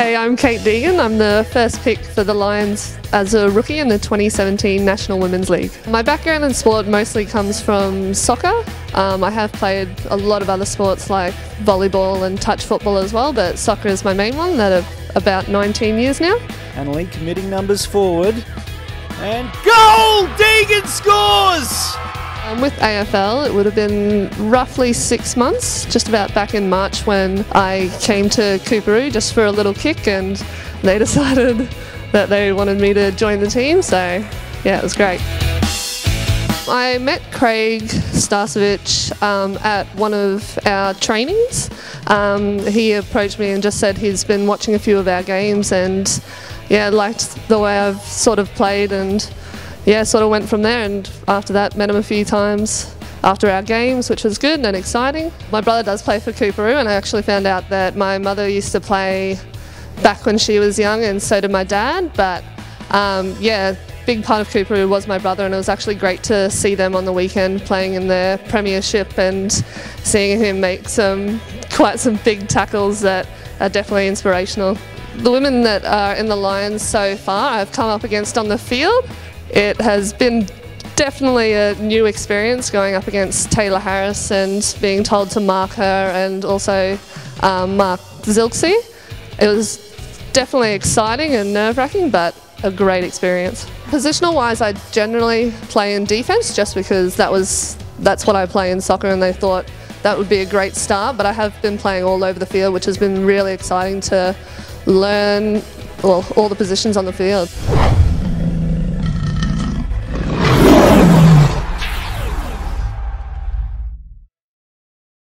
Hey, I'm Kate Deegan. I'm the first pick for the Lions as a rookie in the 2017 National Women's League. My background in sport mostly comes from soccer. Um, I have played a lot of other sports like volleyball and touch football as well, but soccer is my main one that have about 19 years now. Annalie committing numbers forward. And goal! Deegan scores! Um, with AFL, it would have been roughly six months, just about back in March when I came to Coorparoo just for a little kick and they decided that they wanted me to join the team, so yeah, it was great. I met Craig Starcevich um, at one of our trainings. Um, he approached me and just said he's been watching a few of our games and yeah, liked the way I've sort of played and yeah, sort of went from there and after that met him a few times after our games, which was good and exciting. My brother does play for Coorparoo, and I actually found out that my mother used to play back when she was young and so did my dad, but um, yeah, big part of Coorparoo was my brother and it was actually great to see them on the weekend playing in their premiership and seeing him make some quite some big tackles that are definitely inspirational. The women that are in the Lions so far I've come up against on the field it has been definitely a new experience going up against Tayla Harris and being told to mark her and also um, mark Zielke. It was definitely exciting and nerve wracking, but a great experience. Positional wise, I generally play in defence just because that was that's what I play in soccer, and they thought that would be a great start. But I have been playing all over the field, which has been really exciting to learn well, all the positions on the field.